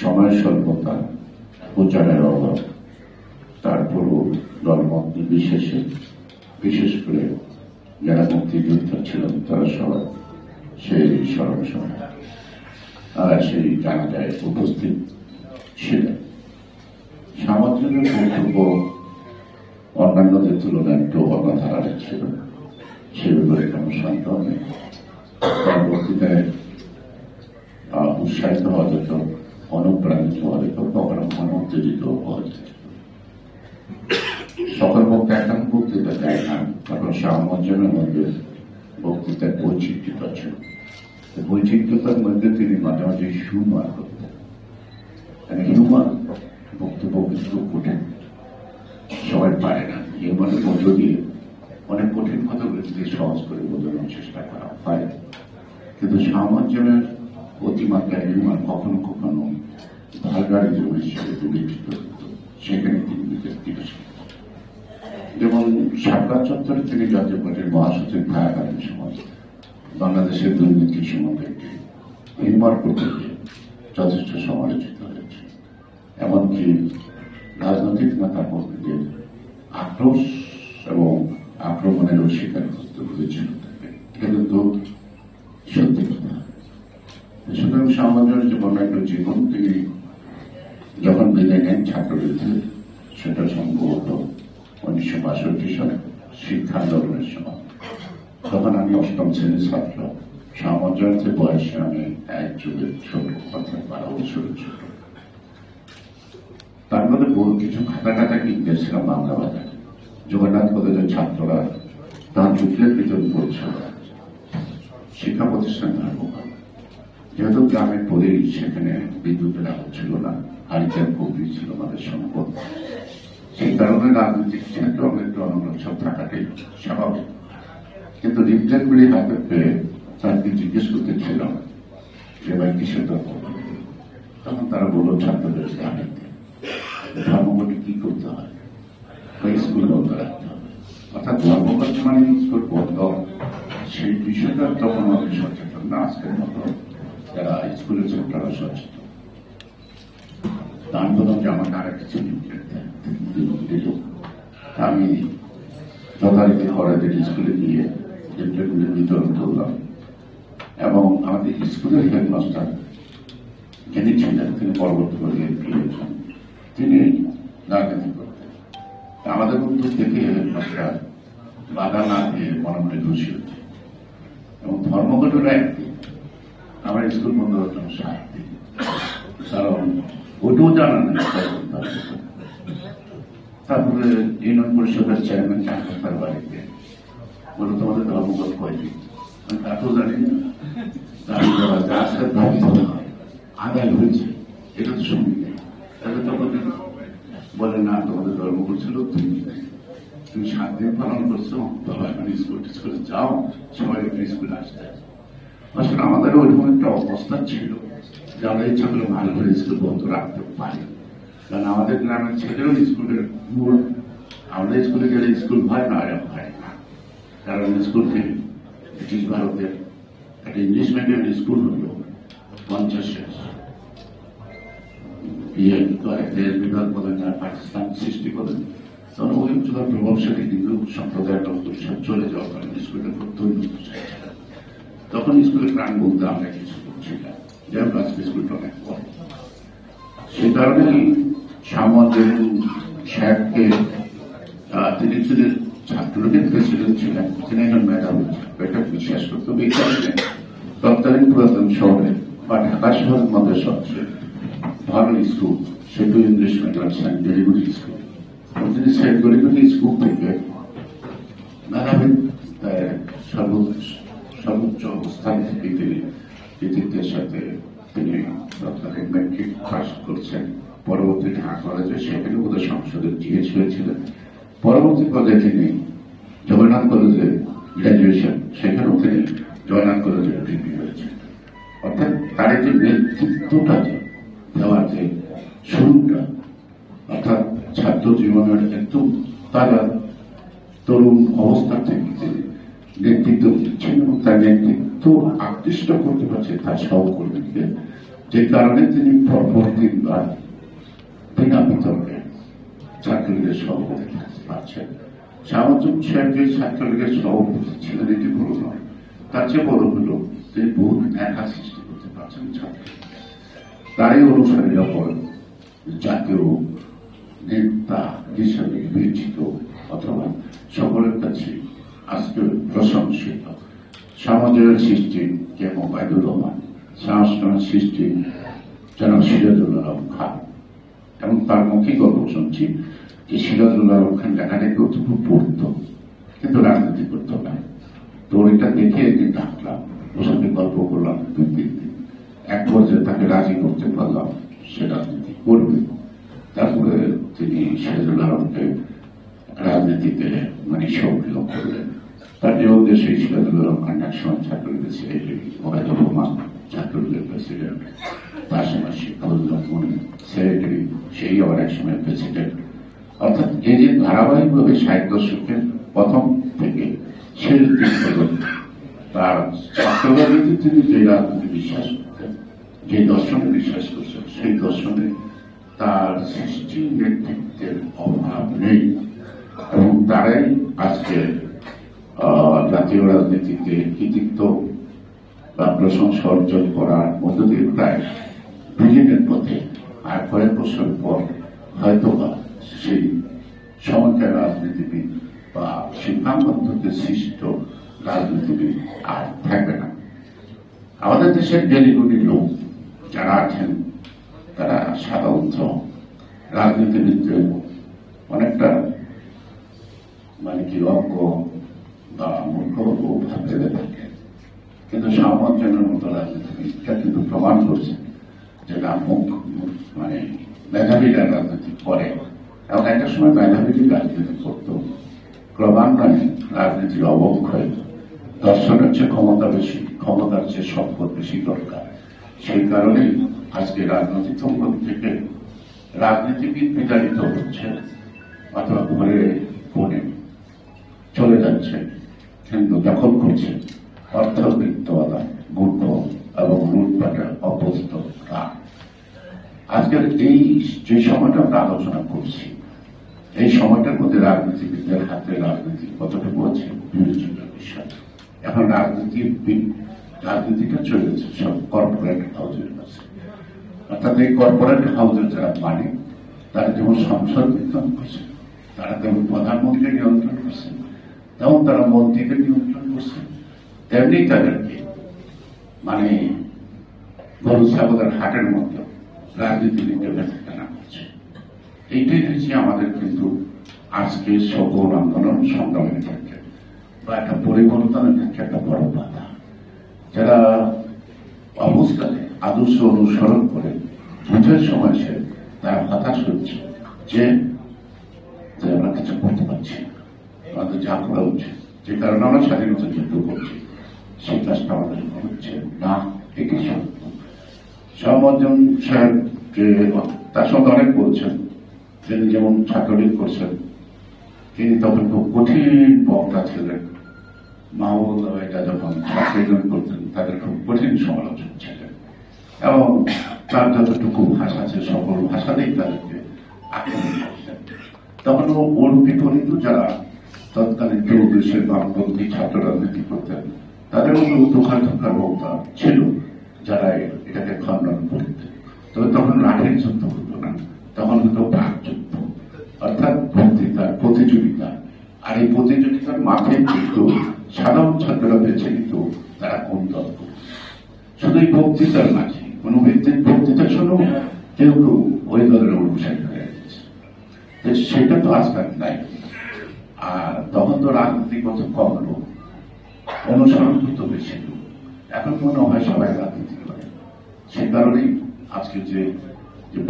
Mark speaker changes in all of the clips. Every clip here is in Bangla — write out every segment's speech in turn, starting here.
Speaker 1: সময় স্বল্পতা প্রচারের অভাব তারপরও দলমত নির্বিশেষে বিশেষ করে যারা মুক্তিযোদ্ধা ছিলেন তারা সবাই সেই স্মরণ সময় সেই জানাজায় উপস্থিত ছিলেন সামাজিকের বক্তব্য অন্যান্যদের তুলনায় একটু অন্যধারা ছিল। সে ব্যাপারে কোনো সন্দেহ নেই। আহ, উৎসাহিত হওয়া যেত অনুপ্রাণিত মনোত্তেজিত হওয়া যেত সকল পক্ষে এখন বক্তৃতা দেয় না কারণ সামঞ্জনের মধ্যে বক্তৃতার বৈচিত্র্যতা ছিল এই বৈচিত্র্যতার মধ্যে তিনি মাঝে মাঝে করতেন হিউমার বক্তব্য কিন্তু কঠিন সবাই পারে না হিউমারের মধ্য দিয়ে অনেক কঠিন কথাগুলো যদি সহজ করে বোঝানোর চেষ্টা করা হয় কিন্তু সামঞ্জনের অতিমাত্রায় হিউমার কখনো কখনো ভালগারিজম হিসেবে বিবেচিত সেখানে তিনি নিজের যেমন সাবকার চত্বরে তিনি জাতীয় পার্টির মহাসচিব থাকাকালীন সময় বাংলাদেশের দুর্নীতি সম্বন্ধে হিউমার করতে যথেষ্ট সমালোচিত হয়েছে। এমনকি রাজনৈতিক নেতা কর্মীদের আক্রোশ এবং আক্রমণেরও শিকার করতে হয়েছিল তাকে। কিন্তু সত্যি কথা। সুতরাং সামাজিক জীবন একটা জীবন তিনি যখন নেন ছাত্রবৃত্তি সেটা সম্ভবত উনিশশো বাষট্টি সালে শিক্ষা আন্দোলনের সময়। তখন আমি অষ্টম শ্রেণির ছাত্র। সামঞ্জস্যের বয়সে আমি এক যুগের ছোট, অর্থাৎ বারো বছরের ছোট। তার মধ্যে বহু কিছু খাতা খাতা কিনতে ছিলাম বাংলা বাজারে জগন্নাথ কলেজের ছাত্ররা তার বুকলেট বিতরণ করছিল শিক্ষা প্রতিষ্ঠান ধারণ যেহেতু গ্রামের পরেই সেখানে বিদ্যুতের আলো ছিল না হারিকেন কবি ছিল আমাদের সম্পদ। সেই কারণে রাজনৈতিক ক্ষেত্রে অনেক জনগোষ্ঠী থাকাটাই স্বাভাবিক। কিন্তু রিপ্লেটগুলি হাতে পেয়ে তাকে জিজ্ঞেস করতেছিলাম যে ভাই কিসের দরকার তখন তারা বলল, ছাত্রদের ধর্মঘটে কি করতে হয়? স্কুল বন্ধ রাখতে হবে। অর্থাৎ ধর্মঘট মানে স্কুল বন্ধ। সেই বিষয়টা তখন আমি সচেতন। না আজকের মতো যারা স্কুলে ছিল তারা তার জন্য যে আমাকে আর একটা চিঠি দিল আমি যথারীতি খরাদের স্কুলে গিয়ে ডিপ্লেগুলি বিতরণ করলাম এবং আমাদের স্কুলের হেডমাস্টার যিনি ছিলেন, তিনি পরবর্তী করে এমপি তিনি রাজনীতি করতেন। আমাদের মধ্যে থেকে হেডমাস্টার বাধা না দিয়ে মনে মনে খুশি হচ্ছে এবং ধর্মঘটের একদিন আমার স্কুল বন্ধ জন্য সাত দিন কারণ ওটাও জানা নেই তারপরে ইউনিয়ন পরিষদের চেয়ারম্যান চাকরি তার বাড়িতে বলে তোমাদের ধর্মঘট কয়দিন আমি তাকেও জানি না দাবি করা গাছের দাবি আদায় হয়েছে এটা তো শুনি তাহলে তখন বলে না তোমাদের ধর্মঘট ছিল তুমি তুমি দিন পালন করছ বাবা স্কুল টিস্কুলে যাও সবাই স্কুলে আসতে আসলে আমাদের ওইরকম একটা অবস্থা ছিল যে আমরা ইচ্ছা করে ভালো করে স্কুল বন্ধ রাখতে পারি। কারণ আমাদের গ্রামের ছেলেও স্কুলের মূল আমরা স্কুলে গেলে স্কুল হয় না, এরকম হয় না। কারণ স্কুলকে ব্রিটিশ ভারতের একটা ইংলিশ মিডিয়াম স্কুল হলো পঞ্চাশে ইয়ে পাকিস্তান সৃষ্টি করেন প্রভাবশালী হিন্দু সম্প্রদায়ের লোক চলে যাওয়ার কারণে স্কুলে খুব তৈরি তখন স্কুলের প্রাণ বলতে আমরা কিছু করছি আজকে স্কুলটা অনেক সে কারণেই সামঞ্জের সাহেবকে আহ, তিনি ছিলেন ছাত্রলীগের প্রেসিডেন্ট ছিলেন তিনি একজন মেধাবী এটা বিশ্বাস করতে হবে এই কারণে তৎকালীন পুরাতন শহরে বা ঢাকা শহরের মধ্যে সবচেয়ে ভালো স্কুল সেটু ইংলিশ মিডিয়াম সেন্ট ভেরিগুড়ি স্কুল তিনি সেন্ট ভেরিগুড়ি স্কুল থেকে আহ, সর্বোচ্চ অবস্থান তিনি কৃতিত্বের সাথে তিনি তৎকালীন মেট্রিক পাস করছেন। পরবর্তী ঢাকা কলেজে সেখানে বোধহয় সংসদে জিএস হয়েছিলেন পরবর্তী পর্যায়ে তিনি জগন্নাথ কলেজে গ্র্যাজুয়েশন সেখানেও তিনি জগন্নাথ কলেজে ডিগ্রি হয়েছেন। অর্থাৎ তার যে নেতৃত্বটা দেওয়ার যে শুরুটা, অর্থাৎ ছাত্র জীবনের একদম তারা তরুণ অবস্থা থেকে তিনি নেতৃত্ব দিচ্ছেন এবং তার নেতৃত্ব আকৃষ্ট করতে পারছে, তার সহকর্মীকে যে কারণে তিনি পরপর তিনবার বিনা বিতর্কে ছাত্রলীগের সভাপতি পারছেন শাহমুদ্দিন সাহেব যে ছাত্রলীগের সভাপতি ছিলেন, এটি বড় নয়, তার চেয়ে বড় হলো তিনি বহু একা সৃষ্টি করতে পারছেন ছাত্র তারই অনুসারীরা পড়েন জাতীয় নেতা হিসেবে বিবেচিত অথবা সকলের কাছে আজকে প্রশংসিত সমাজের সৃষ্টি কে মোবাইদুর রহমান, সংস্করণ সৃষ্টি যেন সিরাজুল্লাহ রহমান খান এবং তার মুখে গল্প শুনছি যে সিরাজুল্লাহ রহমান খান লেখাটা খুব পড়তো কিন্তু রাজনীতি করতো না তো ওইটা দেখে একদিন ডাকলাম ওর সঙ্গে গল্প করলাম দুই তিন দিন। এক পর্যায়ে তাকে রাজি করতে পারলাম, সে রাজনীতি করবে। তারপরে তিনি সিরাজুল আলমকে রাজনীতিতে মানে সক্রিয় করলেন। তার যে উদ্দেশ্য খান এক সময় ছাত্রলীগের সেক্রেটারি ওবায়দুর রহমান ছাত্রলীগের প্রেসিডেন্ট তার সময় শিক্ষাউদ্দিন মনি সেক্রেটারি, সেই আবার এক সময় প্রেসিডেন্ট। অর্থাৎ এই যে ধারাবাহিকভাবে ষাট দশকের প্রথম থেকে শেষ পর্যন্ত তার ছাত্রবাদীতে তিনি যে রাজনীতি বিশ্বাস করতেন যে দর্শনে বিশ্বাস করছেন সেই দর্শনে তার সৃষ্টি নেতৃত্বের অভাব নেই। এবং তারাই আজকে জাতীয় রাজনীতিতে কৃতিত্ব বা প্রশংসা অর্জন করার মধ্য দিয়ে প্রায় বিলীনের পথে আর কয়েক বছর পর হয়তো বা সেই সময়কার রাজনীতিবিদ বা সিদ্ধান্তকে সৃষ্ট রাজনীতিবিদ আর থাকবে না। আমাদের দেশের জ্ঞানীগুণী লোক যারা আছেন, তারা সাধারণত রাজনীতিবিদদের অনেকটা মানে কি অজ্ঞ বা মূর্খ ভাবতে থাকে কিন্তু সামঞ্জনের মতো রাজনীতিবিদটা কিন্তু প্রমাণ করছে যে মুখ মানে মেধাবীরা রাজনীতি করে এবং একটা সময় মেধাবীরা রাজনীতি করত ক্রমান্বয়ে রাজনীতির অবক্ষয় দর্শনের চেয়ে ক্ষমতা বেশি ক্ষমতার চেয়ে সম্পদ বেশি দরকার সেই কারণেই আজকে রাজনৈতিক সম্পদ থেকে রাজনীতিবিদ বিতাড়িত হচ্ছে অথবা ঘরে কোণে চলে যাচ্ছে কিন্তু দখল করছে। অর্থবিত্তওয়ালা মূর্খ এবং লুটপাটের অভ্যস্ত আজকের এই যে সময়টা আমরা আলোচনা করছি, এই সময়টার মধ্যে রাজনীতিবিদদের হাতে রাজনীতি কতটুকু আছে, বিবেচনার বিষয়। এখন রাজনীতি, রাজনীতিটা চলে গেছে সব কর্পোরেট হাউসের কাছে। অর্থাৎ এই কর্পোরেট হাউসের যারা মালিক, তারা যেমন সংসদ নিয়ন্ত্রণ করছে, তারা যেমন প্রধানমন্ত্রী নিয়ন্ত্রণ করছে। তেমন তারা মন্ত্রীকে নিয়ন্ত্রণ করছে। তেমনি তাদেরকে মানে গরু ছাগলের হাটের মতো রাজনীতি নিতে ব্যথা কেনা হচ্ছে এইটাই হচ্ছে আমাদের কিন্তু আজকে সকল আন্দোলন সংগ্রামের ক্ষেত্রে। বা একটা পরিবর্তনের ক্ষেত্রে একটা বড় বাধা। যারা অবস্থানে আদর্শ অনুসরণ করে বুঝের সময় সে তারা হতাশ হচ্ছে যে আমরা কিছু করতে আমাদের যা করা উচিত, যে কারণে আমরা স্বাধীনতা যুদ্ধ করছি। সেই কাজটা আমাদের হচ্ছে না এটি সত্য। সমাজন সাহেব তার সঙ্গে অনেক বলছেন, তিনি যেমন ছাত্রলীগ করছেন, তিনি তখন খুব কঠিন বক্তা ছিলেন। মাহবুব এটা যখন ছাত্রীজন করতেন, তাদের খুব কঠিন সমালোচক ছিলেন। এবং তার যতটুকু ভাষা আছে, সকল ভাষাতেই তাদেরকে আক্রমণ করতেন। তখন ওর বিপরীত যারা তৎকালীন চৌদেশের বামপন্থী ছাত্র রাজনীতি করতেন। তাদের মধ্যে ধোকা ধোকার বক্তা ছিল, যারা এটাকে খণ্ডন করতেন তবে তখন লাঠির যুদ্ধ হতো না, তখন হতো বাঘ যুদ্ধ। অর্থাৎ বক্তৃতা প্রতিযোগিতা। আর এই প্রতিযোগিতার মাঠে কিন্তু সাধারণ ছাত্ররা বেছে নিত তারা কোন দল শুধু এই বক্তৃতার মাঝে, কোনো ব্যক্তির বক্তৃতা শুনো কেউ কেউ ওই দলের অনুসারী হয়ে গেছে। সেটা তো আজকাল নাই। তখন তো রাজনীতি কত কম লোক। অনুসরণ করতে বেশি লোক। এখন মনে হয় সবাই রাজনীতি করে সে কারণেই আজকে যে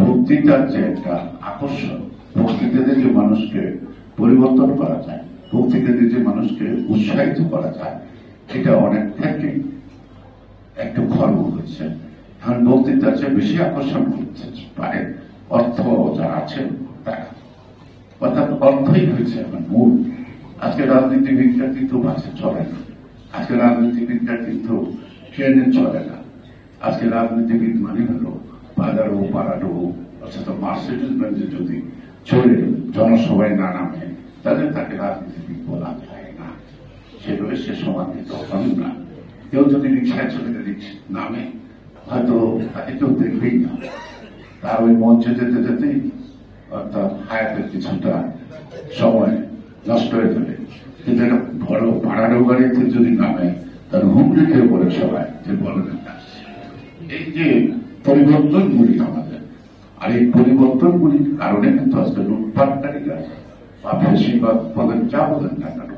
Speaker 1: বক্তৃতার যে একটা আকর্ষণ, বক্তৃতাতে যে মানুষকে পরিবর্তন করা যায়, বক্তৃতাতে যে মানুষকে উৎসাহিত করা যায়, এটা অনেক ক্ষেত্রেই একটু খর্ব হয়েছে। এখন বক্তৃতার চেয়ে বেশি আকর্ষণ করতে পারে অর্থ যারা আছেন অর্থাৎ অর্থই হয়েছে এখন মূল। আজকে রাজনীতিবিদরা কিন্তু বাসে চলে না। আজকে রাজনীতিবিদরা কিন্তু ট্রেনে চলে না। আজকে রাজনীতিবিদ মানে হলো বাজারও পাড়ারও অর্থাৎ মার্সিডিজ বেঞ্জে যদি চলে জনসভায় না নামে, তাহলে তাকে রাজনীতিবিদ বলা যায় না। সেভাবে সে সমাধিত হন না। কেউ যদি রিক্সায় চলে নামে, হয়তো তাকে কেউ দেখবেই না। তার ওই মঞ্চে যেতে যেতেই অর্থাৎ হায়াতের কিছুটা সময় নষ্ট হয়ে যাবে। কিন্তু একটা বড় ভাড়ারও গাড়িতে যদি নামে, তাহলে হুমড়ি খেয়ে পড়ে সবাই যে বলেন না। এই যে পরিবর্তনগুলি আমাদের, আর এই পরিবর্তনগুলির কারণে কিন্তু আজকে লুটপাটকারীরা বা ফেসিবাদ বলেন, যা বলেন না কেন,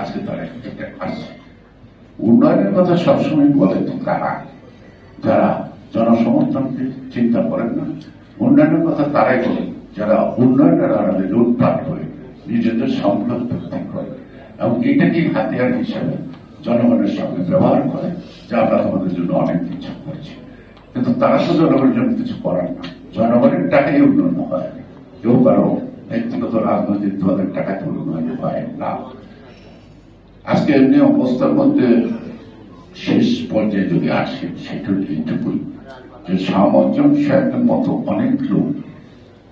Speaker 1: আজকে তারা একটা আসছে। উন্নয়নের কথা সবসময় বলে তারা, যারা জনসমর্থনকে চিন্তা করেন না, উন্নয়নের কথা তারাই বলেন। যারা উন্নয়নের আড়ালে লুটপাট করে, নিজেদের সম্পদ বৃদ্ধি করে। এবং এটাকেই হাতিয়ার হিসেবে জনগণের সঙ্গে ব্যবহার করে, যে আমরা তোমাদের জন্য অনেক কিছু করছি। কিন্তু তারা তো জনগণের জন্য কিছু করার না, জনগণের টাকাই উন্নয়ন হয়। কেউ কারও ব্যক্তিগত রাজনৈতিক দলের টাকাতে উন্নয়ন হয় না। আজকে এমনি অবস্থার মধ্যে শেষ পর্যায়ে যদি আসে সেটা এইটুকুই। যে একটা মতো অনেক লোক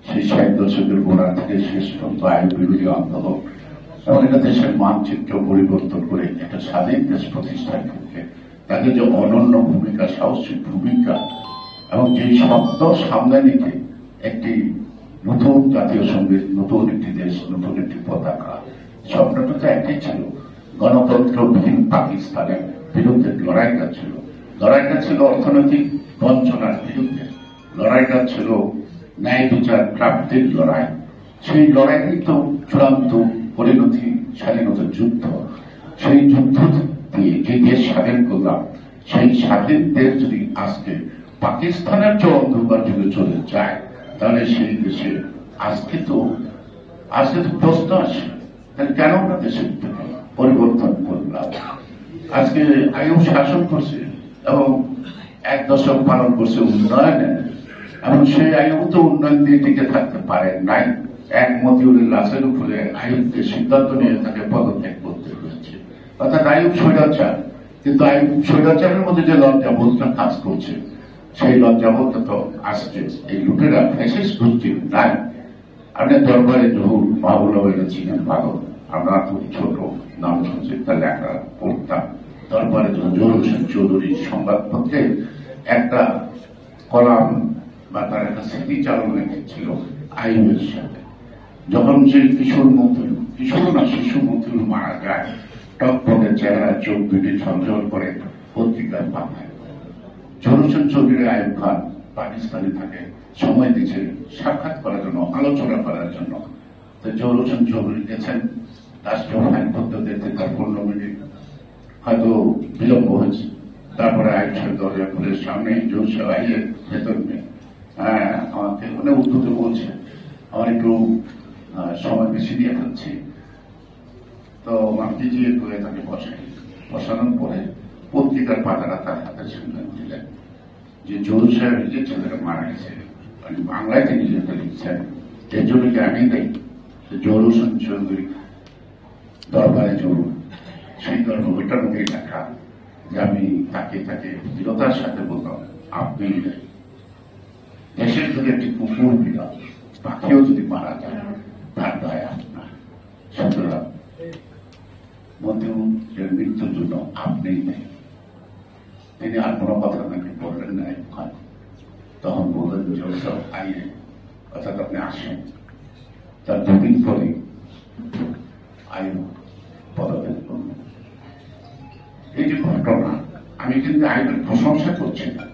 Speaker 1: সেই দশকের গোড়া থেকে শেষ পর্যন্ত আইন বিরোধী আন্দোলন এবং এটা দেশের মানচিত্র পরিবর্তন করে একটা স্বাধীন দেশ প্রতিষ্ঠার ক্ষেত্রে যে অনন্য ভূমিকা ভূমিকা এবং যে শব্দ সামনে রেখে একটি নতুন জাতীয় সংগীত, নতুন একটি দেশ, নতুন একটি পতাকা, স্বপ্নটা তো একই ছিল। গণতন্ত্রবিহীন পাকিস্তানের বিরুদ্ধে লড়াইটা ছিল। লড়াইটা ছিল অর্থনৈতিক বঞ্চনার বিরুদ্ধে। লড়াইটা ছিল ন্যায় বিচার, প্রাপ্তির লড়াই। সেই লড়াই তো চূড়ান্ত পরিণতি স্বাধীনতার যুদ্ধ। সেই যুদ্ধ দিয়ে যে দেশ স্বাধীন করলাম, সেই স্বাধীন দেশ যদি আজকে পাকিস্তানের যে অন্ধকার যুগে চলে যায়, তাহলে সেই দেশে আজকে তো আজকে তো প্রশ্ন তাহলে কেন আমরা দেশের পরিবর্তন করলাম? আজকে আয়ু শাসন করছে এবং এক দশক পালন করছে উন্নয়নে। এবং সেই আয়ু তো উন্নয়ন দিয়ে টিকে থাকতে পারে নাই। এক মতিউলের লাশের উপরে আয়ুবকে সিদ্ধান্ত নিয়ে তাকে পদত্যাগ করতে হয়েছে। অর্থাৎ আয়ুব স্বৈরাচার। কিন্তু আয়ুব স্বৈরাচারের মধ্যে যে লজ্জাবোধটা কাজ করছে, সেই লজ্জাবোধটা তো আসছে। এই লুটেরা ফ্যাসিস গোষ্ঠীর নাই। আপনি দরবারে জহুর মাহবুল্লাহ ছিলেন ভালো আমরা খুব ছোট, নাম তার লেখা পড়তাম। দরবারে জহুর হোসেন চৌধুরী সংবাদপত্রে একটা কলাম বা তার একটা স্মৃতিচারণ ছিল আইনের সাথে যখন সেই কিশোর মন্ত্রী, কিশোর না শিশু মন্ত্রী মারা যায় টকপটের চেহারা চোখ দুটি ঝলঝল করে পত্রিকার পাঠায় জরুসেন চৌধুরী আয়ুব খান পাকিস্তানে থাকে, সময় দিচ্ছে সাক্ষাৎ করার জন্য, আলোচনা করার জন্য। তো জহুর চৌধুরী গেছেন, রাষ্ট্রীয় ফাইন পদ্ধতিতে তার পনেরো মিনিট। হয়তো বিলম্ব হয়েছে। তারপরে আইসের দরজা খুলে সামনে জোর আইয়ের ভেতর নেই হ্যাঁ আমাকে মানে উদ্যুত বলছে আমার একটু সময় বেশি দিয়ে ফেলছি তো মাপটি যে করে তাকে বসাই। বসানোর পরে পত্রিকার পাতাটা তার হাতে শুনলেন দিলেন। যে জরুর সাহেব, যে ছেলেরা মারা গেছে মানে বাংলায় তিনি যেটা লিখছেন এর জন্য কি আমি দেই জরুর হোসেন চৌধুরী দরবারে জরুর সেই দরবার ওইটার মধ্যে লেখা যে আমি তাকে তাকে দৃঢ়তার সাথে বললাম আপনি দেশের যদি একটি কুকুর বিড়াল পাখিও যদি মারা যায়, তার দায় আপনার। সুতরাং মধ্যের মৃত্যুর জন্য আপনিই নেই তিনি আর কোনো কথা নাকি বললেন না খান তখন বললেন, যে ওসব আইয়ে অর্থাৎ আপনি আসেন। তার দুদিন পরে আয়ু পদত্যাগ করলেন এই যে ঘটনা, আমি কিন্তু আইনের প্রশংসা করছি না।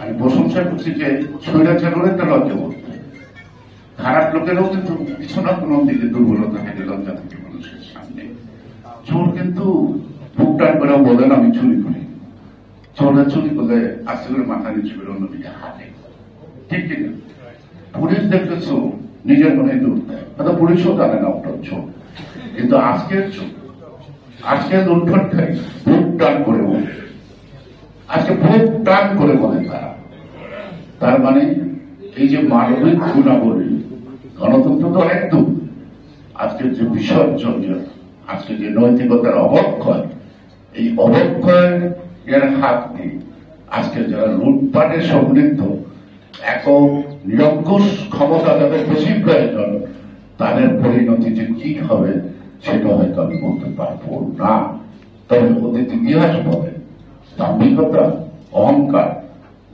Speaker 1: আমি প্রশংসা করছি যে স্বৈরাচারের একটা লজ্জা বলতে খারাপ লোকেরও কিন্তু কিছু না কোনো দিকে দুর্বলতা থাকে লজ্জা থাকে মানুষের সামনে। চোর কিন্তু বুকটান করে বলেন আমি চুরি করি। চোরা চুরি করলে আস্তে করে মাথা নিচু করে অন্যদিকে হাতে ঠিক কিনা পুলিশ দেখতেছ, নিজের মনে দূর দেয় পুলিশও জানে না ওটা চোর। কিন্তু আজকের চোর আজকে বুক টান করে বলে। আজকে করে বলে তারা। তার মানে এই যে গুণাবলী, গণতন্ত্র তো একদম। আজকের যে বিসর্জন আজকে যে নৈতিকতার অবক্ষয়, এই অবক্ষয় এর হাত দিয়ে আজকে যারা লুটপাটে সমৃদ্ধ, একক, নিরঙ্কুশ ক্ষমতা যাদের বেশি প্রয়োজন, তাদের পরিণতি যে কি হবে, সেটা হয়তো আমি বলতে পারব না। তবে অতীত ইতিহাস বলে দাম্ভিকতা, অহংকার,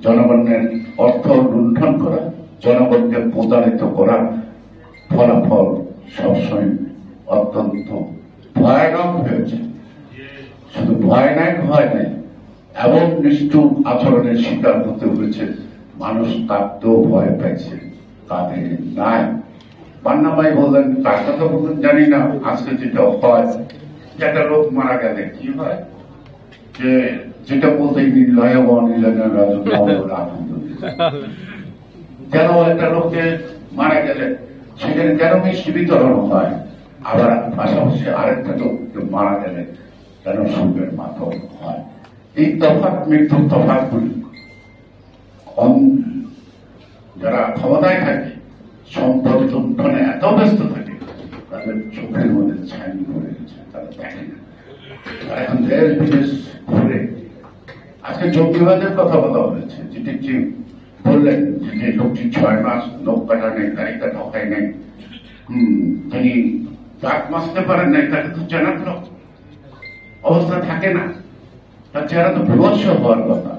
Speaker 1: জনগণের অর্থ লুণ্ঠন করা, জনগণকে প্রতারিত করা ফলাফল সবসময় অত্যন্ত ভয়ানক হয়েছে। শুধু ভয় নাই, ভয় নেই, এমন নিষ্ঠুর আচরণের শিকার হতে হয়েছে। মানুষ কাঁদতেও ভয় পেয়েছে তাদের নাই। পান্নামাই বললেন, তার কথা বলতেন জানি না, আজকে যেটা হয় যে একটা লোক মারা গেলে কি হয়? যেটা বলতে কেন একটা লোককে মারা গেলে? সেখানে কেন মিষ্টি বিতরণ হয়? আবার পাশাপাশি আরেকটা লোককে মারা গেলে কেন সুখের মাতম হয়? এই তফাৎ মৃত্যুর তফাৎ গুলি যারা ক্ষমতায় থাকে, সম্পদ লুণ্ঠনে এত ব্যস্ত থাকে, তাদের চোখের মধ্যে ছাইনি পড়ে গেছে, তারা দেখে না। আজকে জঙ্গিবাদের কথা বলা হয়েছে। যেটি বললেন যে লোকটি ছয় মাস লোক কাটা নেই ঠকায় নেই তিনি মাসতে পারেন নাই, তাকে তো লোক অবস্থা থাকে না। তার চেহারা তো বিভৎস হওয়ার কথা।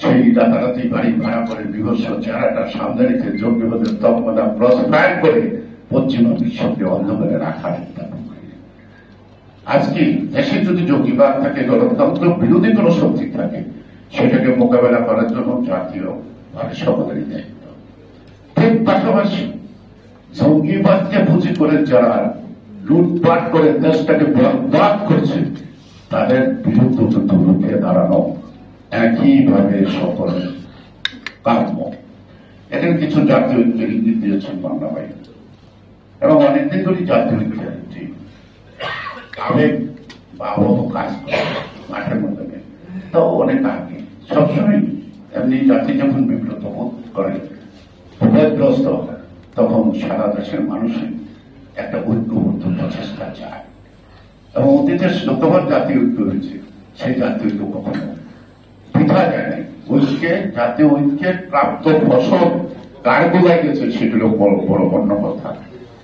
Speaker 1: সেই রাতারাতি বাড়ি ভাড়া করে বিভৎস চেহারাটা সামনে রেখে জঙ্গিবাদের তৎপদা প্রস্ফায়ন করে পশ্চিমা বিশ্বকে অন্ধকারে প্রক্রিয়া। আজকে দেশে যদি জঙ্গিবাদ থাকে, গণতন্ত্র বিরোধী কোন শক্তি থাকে, সেটাকে মোকাবেলা করার জন্য জাতীয় ভাবে সকলেরই দায়িত্ব। ঠিক পাশাপাশি জঙ্গিবাদকে পুঁজি করে যারা লুটপাট করে দেশটাকে বরবাদ করছে, তাদের বিরুদ্ধে কিন্তু রুখে দাঁড়ানো একইভাবে সকলের কাম্য। এদের কিছু জাতীয় ঐক্যের ইঙ্গিত দিয়েছেন বাংলা বাহিনী। এবং অনেকদিন ধরেই জাতীয় ঐক্যের একটি করে মাঠের মধ্যে তো অনেক আগে। সবসময় এমনি জাতি যখন বিব্রত করে তখন সারা দেশের মানুষের একটা ঐক্যবদ্ধ প্রচেষ্টা চায়। এবং অতীতে যতবার জাতীয় ঐক্য হয়েছে, সেই জাতীয় ঐক্য কখনো পিঠা ঐক্যে জাতীয় ঐক্যের প্রাপ্ত ফসল কারগুলাই গেছে সেগুলো বড় বড় অন্য কথা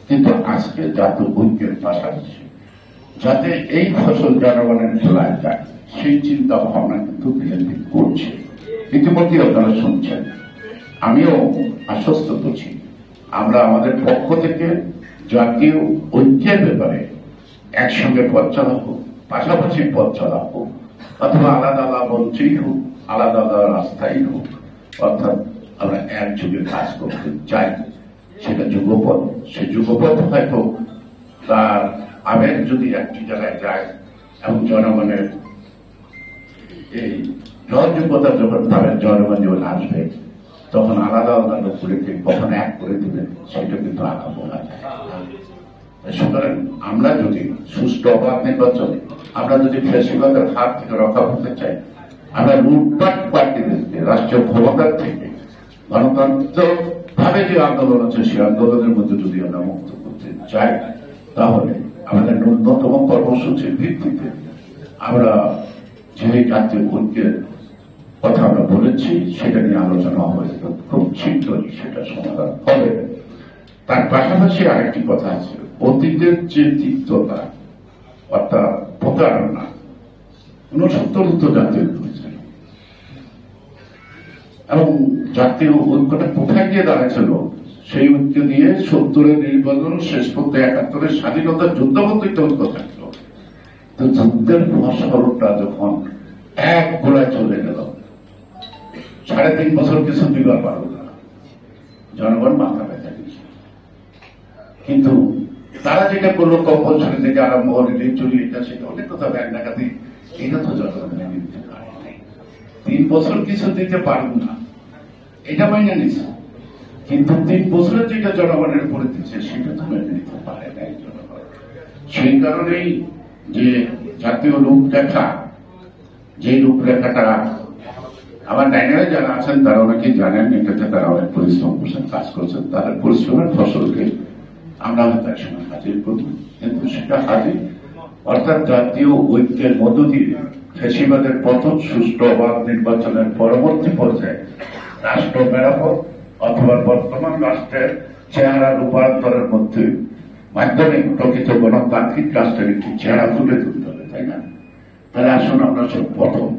Speaker 1: কিন্তু আজকে জাতীয় ঐক্যের পাশাপাশি যাতে এই ফসল জনগণের ফেলায় যায়, সেই চিন্তা ভাবনা কিন্তু বিএনপি করছে। ইতিমধ্যে আপনারা শুনছেন। আমিও আশ্বস্ত করছি। আমরা আমাদের পক্ষ থেকে জাতীয় ঐক্যের ব্যাপারে একসঙ্গে পথ চালাবো, পাশাপাশি পথ চালাবো, অথবা আলাদা আলাদা মঞ্চেই হোক, আলাদা আলাদা রাস্তায় হোক, অর্থাৎ আমরা একযোগে কাজ করতে চাই। সেটা যুগপথ সে যুগপথ হয়তো তার আবেগ যদি একটি জায়গায় যায় এবং জনগণের এই গ্রহণযোগ্যতা যখন তাদের জনগণ যখন আসবে, তখন আলাদা আলাদা লোকগুলিকে কখন এক করে দিবে, সেটা কিন্তু আঁকা বলা যায় সুতরাং আমরা যদি সুষ্ঠু অবাধ নির্বাচন, আমরা যদি ফেসিবাদের হাত থেকে রক্ষা করতে চাই, আমরা লুটপাট পার্টিদেরকে রাষ্ট্রীয় ক্ষমতার থেকে গণতন্ত্র ভাবে যে আন্দোলন আছে, সেই আন্দোলনের মধ্যে যদি আমরা মুক্ত করতে চাই, তাহলে আমাদের ন্যূনতম কর্মসূচির ভিত্তিতে আমরা যে জাতীয় ঐক্যের কথা আমরা বলেছি, সেটা নিয়ে আলোচনা হবে খুব শীঘ্রই সেটা সমাধান হবে। তার পাশাপাশি আরেকটি কথা আছে, অতীতের যে তিক্ততা, অর্থাৎ প্রতারণা উনসত্তর তো জাতীয় হয়েছিল এবং জাতীয় ঐক্যটা কোথায় গিয়ে দাঁড়াচ্ছিল? সেই ঐক্য দিয়ে সত্তরের নির্বাচন শেষ পর্যন্ত একাত্তরের স্বাধীনতার যুদ্ধবন্দিত থাকল তো যুদ্ধের ফসলটা যখন এক গোড়ায় চলে গেল, সাড়ে তিন বছর কিছু দিবার পারল না। জনগণ মাথা ব্যথা কিন্তু তারা যেটা করল কম্পালসরি থেকে আরম্ভ করে চুরি এটা সেটা অনেক কথা ব্যাগ ডাকাতি, এটা তো জনগণ মেনে নিতে পারে তিন বছর কিছু দিতে পারব না। এটা মাইনে নিছে কিন্তু তিন বছরের যেটা জনগণের উপরে দিচ্ছে, সেটা তো মেনে নিতে পারে নাই জনগণ। সেই কারণেই যে জাতীয় রূপরেখা, যে রূপরেখাটা আমার ডাইনারে যারা আছেন, তারা অনেকে জানেন, এটাতে তারা অনেক পরিশ্রম করছেন, কাজ করছেন, তাদের পরিশ্রমের ফসলকে আমরা হয়তো একসময় হাজির করব। কিন্তু সেটা হাজির, অর্থাৎ জাতীয় ঐক্যের মধ্য দিয়ে ফেসিবাদের পতন সুষ্ঠু অবাধ নির্বাচনের পরবর্তী পর্যায়ে রাষ্ট্র মেরামত অথবা বর্তমান রাষ্ট্রের চেহারা রূপান্তরের মধ্যে মাধ্যমে প্রকৃত গণতান্ত্রিক রাষ্ট্রের একটি চেহারা ফুটে তুলতে হবে, তাই না? তাহলে আসুন আমরা সব প্রথম।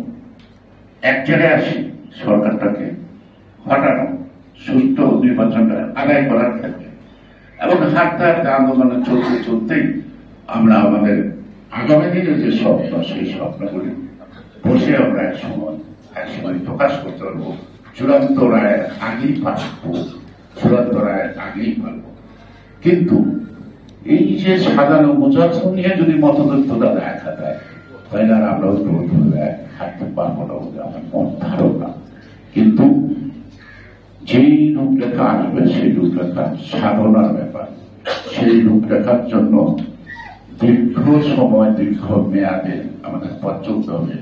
Speaker 1: এক জায়গায় আসি, সরকারটাকে হটানো সুস্থ নির্বাচনটা আদায় করার ক্ষেত্রে। এবং হাঁটতে হাঁটতে আন্দোলনে চলতে চলতেই আমরা আমাদের আগামী দিনে যে স্বপ্ন, সেই স্বপ্নগুলি বসে আমরা এক সময় এক সময় প্রকাশ করতে পারব। চূড়ান্ত রায়ের আগেই পারব চূড়ান্ত রায়ের আগেই পারব কিন্তু এই যে সাজানো মুজাফর নিয়ে যদি মতদত্ততা দেখা দেয় তাহলে আর আমরা ওইভাবে হাঁটতে পারব না বলে আমার মন ধারণা। কিন্তু যেই রূপরেখা আসবে, সেই রূপরেখা সাধনার ব্যাপার। সেই রূপরেখার জন্য দীর্ঘ সময়, দীর্ঘ মেয়াদে আমাদের চলতে হবে।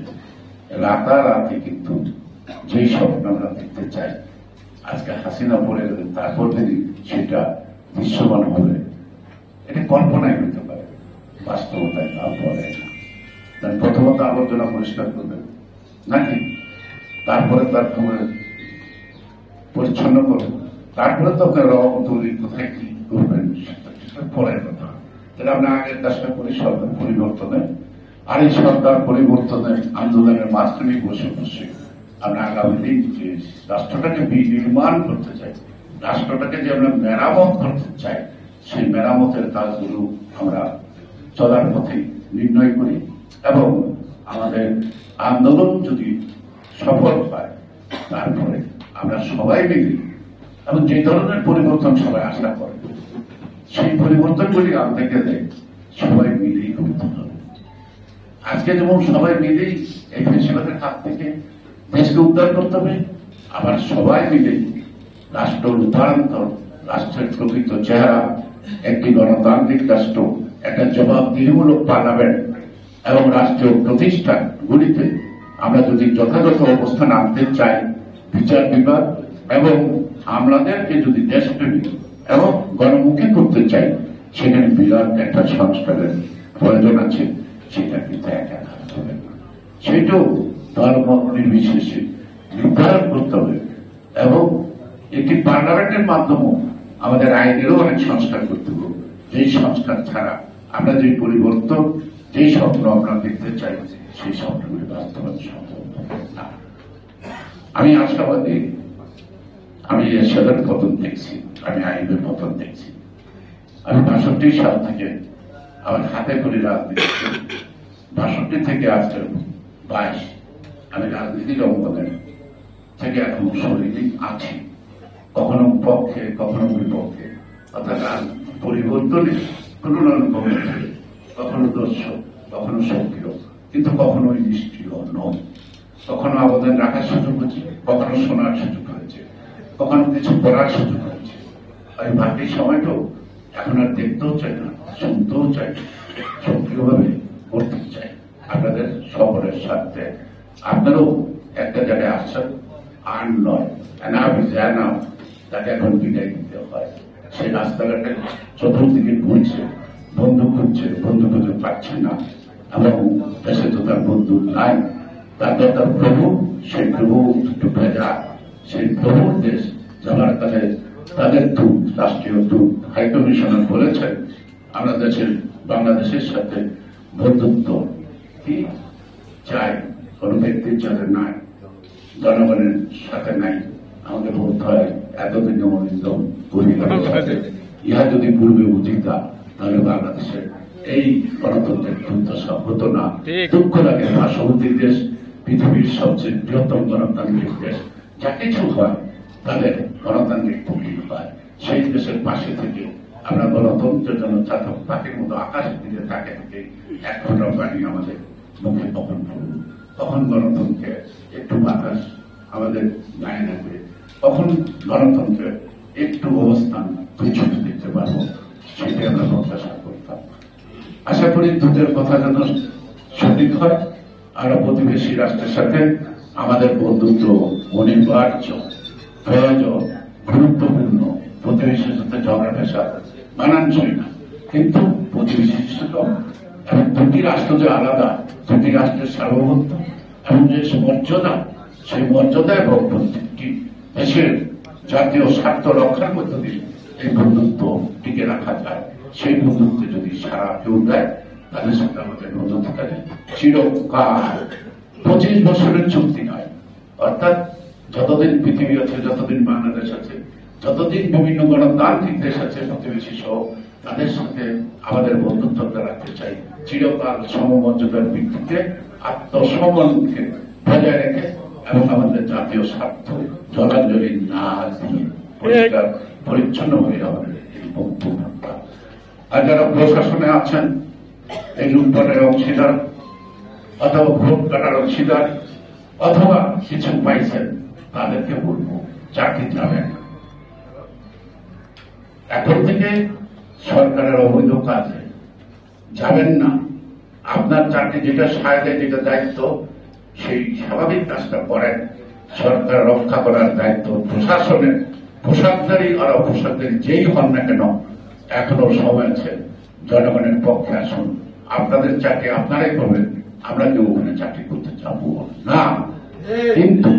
Speaker 1: রাতারাতি কিন্তু যেই স্বপ্ন আমরা দেখতে চাই, আজকে হাসিনা গেলে তারপর যদি সেটা দৃশ্যমান হবে এটা কল্পনায় হতে পারে, বাস্তবতায় না পড়ে না। তার প্রথমত আবর্জনা পরিষ্কার করবেন, নাকি? তারপরে তারপরে পরিচ্ছন্ন করবেন, তারপরে তো আপনার রং তৈরি কোথায় কি করবেন পরের কথা। তাহলে আমরা আগের কাজটা করি, সরকার পরিবর্তনে, আর এই সরকার পরিবর্তনের আন্দোলনের মাঝখানে বসে বসে আমরা আগামী দিন যে রাষ্ট্রটাকে বিনির্মাণ করতে চাই। রাষ্ট্রটাকে যে আমরা মেরামত করতে চাই, সেই মেরামতের কাজগুলো আমরা চলার পথে নির্ণয় করি এবং আমাদের আন্দোলন যদি সফল হয়, তারপরে আমরা সবাই মিলে, এবং যে ধরনের পরিবর্তন সবাই আশা করে, সেই পরিবর্তনগুলি আনতে গেলে সবাই মিলেই করতে হবে আজকে যেমন সবাই মিলেই এই ফেসিবাদের হাত থেকে দেশকে উদ্ধার করতে হবে। আবার সবাই মিলেই রাষ্ট্র রূপান্তর রাষ্ট্রের প্রকৃত চেহারা, একটি গণতান্ত্রিক রাষ্ট্র, একটা জবাবদিহিমূলক পার্লামেন্ট এবং রাষ্ট্রীয় প্রতিষ্ঠানগুলিতে আমরা যদি যথাযথ অবস্থান আনতে চাই, বিচার বিভাগ এবং আমলাদেরকে যদি দেশপ্রেমী এবং গণমুখী করতে চাই, সেখানে বিরাট একটা সংস্কারের প্রয়োজন আছে সেটা কিন্তু একা থাকতে হবে। সেটাও ধর্ম নির্বিশেষে নির্ধারণ করতে হবে। এবং একটি পার্লামেন্টের মাধ্যমে আমাদের আইনেরও অনেক সংস্কার করতে হবে। যেই সংস্কার ছাড়া আমরা যে পরিবর্তন, যেই স্বপ্ন আমরা দেখতে চাই, সেই স্বপ্নগুলি বাস্তবায়ন সম্ভব না। আমি আশাবাদী, আমি এরশাদের পতন দেখছি, আমি আইনের পতন দেখছি। আমি বাষট্টি সাল থেকে আমার হাতে করে রাজনীতি। বাষট্টি থেকে আজকে বাইশ। আমি রাজনীতির অঙ্গনে থেকে এখন শরীরে আছি। কখনো পক্ষে, কখনো বিপক্ষে। অর্থাৎ পরিবর্তনে কোনো না কখনো দর্শক কখনো সক্রিয়। কিন্তু কখনো নিষ্ক্রিয় নয়। কখনো আবেদন রাখার সুযোগ হয়েছে, কখনো শোনার সুযোগ হয়েছে, কখনো কিছু করার সুযোগ হয়েছে। আমি বাকি সময়টাও এখন আর দেখতেও চাই না, শুনতেও চাই, সক্রিয়ভাবে করতে চাই। আপনাদের সকলের সাথে আপনারাও একটা জায়গায় আসছেন আর নয় আমি যায় না তাকে এখন বিদায় দিতে হয়। সেই রাস্তাঘাটে চতুর্দিকে ঘুরছে, বন্ধু খুঁজছে, বন্ধু খুঁজে পাচ্ছে না। এবং দেশে তো তার বন্ধু নাই তারপর তার প্রভু, সেই প্রভু একটু ভেজা, সেই প্রভুর দেশ যাওয়ার কাছে তাদের দূত, রাষ্ট্রীয় দূত হাইকমিশনার বলেছেন, আমরা দেশের, বাংলাদেশের সাথে বন্ধুত্ব কি? চাই। কোন ব্যক্তির সাথে নাই জনগণের সাথে নাই। আমাদের বলতে হয় এতদিন পরিবারের সাথে ইহা যদি পূর্বে বুঝিতা তাহলে বাংলাদেশের এই গণতন্ত্রের দুর্দশা হতো না। দুঃখ লাগে পার্শ্ববর্তী দেশ পৃথিবীর সবচেয়ে বৃহত্তম গণতান্ত্রিক দেশ। যা কিছু হয় তাদের গণতান্ত্রিক ভূমি হয়। সেই দেশের পাশে থেকে আমরা গণতন্ত্রের জন্য চাতক পাখির মতো আকাশ দিকে তাকে থেকে। এক ঘণ্টা পানি আমাদের তখন গণতন্ত্রে একটু বাতাস, আমাদের গায়ে লাগবে তখন গণতন্ত্রের একটু অবস্থান পিছনে দেখতে পারব সেটি আমরা প্রত্যাশা করতাম। আশা করি দুধের কথা যেন সঠিক হয়, আরও প্রতিবেশী রাষ্ট্রের সাথে আমাদের বন্ধুত্ব অনিবার্য প্রয়োজন গুরুত্বপূর্ণ, প্রতিবেশীর সাথে ঝগড়া পেশা মানানসই না। কিন্তু প্রতিবেশীর সাথে দুটি রাষ্ট্র যে আলাদা, দুটি রাষ্ট্রের সার্বভৌমত্ব এবং যে মর্যাদা, সেই মর্যাদা এবং প্রত্যেকটি দেশের জাতীয় স্বার্থ রক্ষার মধ্য দিয়ে এই বন্ধুত্ব টিকে রাখা যায়। সেই বন্ধুত্বে যদি সারা কেউ দেয় তাদের সাথে আমাদের বন্ধুত্বটা চিরকাল। পঁচিশ বছরের চুক্তি নয়। অর্থাৎ যতদিন পৃথিবী আছে, যতদিন বাংলাদেশ আছে, যতদিন বিভিন্ন গণতান্ত্রিক দেশ আছে প্রতিবেশী সহ, তাদের সাথে আমাদের বন্ধুত্বটা রাখতে চাই। চিরকাল সমমর্যাদার ভিত্তিতে আত্মসমনকে বজায় রেখে এবং আমাদের জাতীয় স্বার্থ জলাঞ্জলি না দিয়ে পরিষ্কার, পরিচ্ছন্ন হয়ে আমাদের বন্ধুত্বটা আর যারা প্রশাসনে আছেন, এই লুটপাটের অংশীদার, অথবা ভোট কাটার অংশীদার, অথবা কিছু পাইছেন, তাদেরকে বলব, চাকরি যাবেন। এখন থেকে সরকারের অবৈধ কাজে যাবেন না, আপনার চাকরি যেটা সাহায্যে যেটা দায়িত্ব, সেই স্বাভাবিক কাজটা করেন। সরকার রক্ষা করার দায়িত্ব প্রশাসনের পোশাকদারি আর অপোশাকদারি যেই হন না কেন, এখনও সময় আছে। জনগণের পক্ষে আসুন। আপনাদের চাকরি আপনারাই করবেন, আমরা কেউ ওখানে চাকরি করতে চাবো না। কিন্তু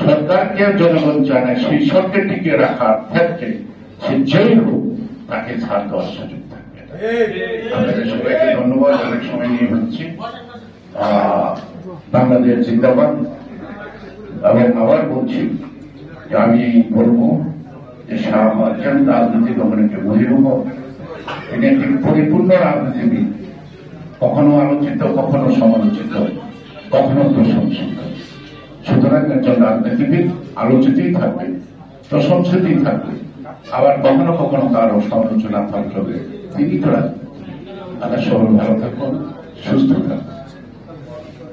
Speaker 1: সরকারকে জনগণ জানায় সেই সরকার টিকে রাখার ক্ষেত্রে সে যেই হোক, তাকে ছাড় দেওয়ার সুযোগ। আপনাদের সবাইকে ধন্যবাদ, অনেক সময় নিয়ে হচ্ছি বাংলাদেশ জিন্দাবাদ। এবং আবার বলছি আমি বলব যে শাহ মার্চান রাজনীতি দমনকে তিনি একটি পরিপূর্ণ রাজনীতিবিদ। কখনো আলোচিত, কখনো সমালোচিত, কখনো প্রশংসিত। সুতরাং একজন রাজনীতিবিদ আলোচিতই থাকবে, প্রশংসিতই থাকবে। আবার কখনো কখনো কারও সমালোচনা থাকলে তিনি তো রাজনীতি তারা সবাই ভালো থাকুন সুস্থ থাকুন।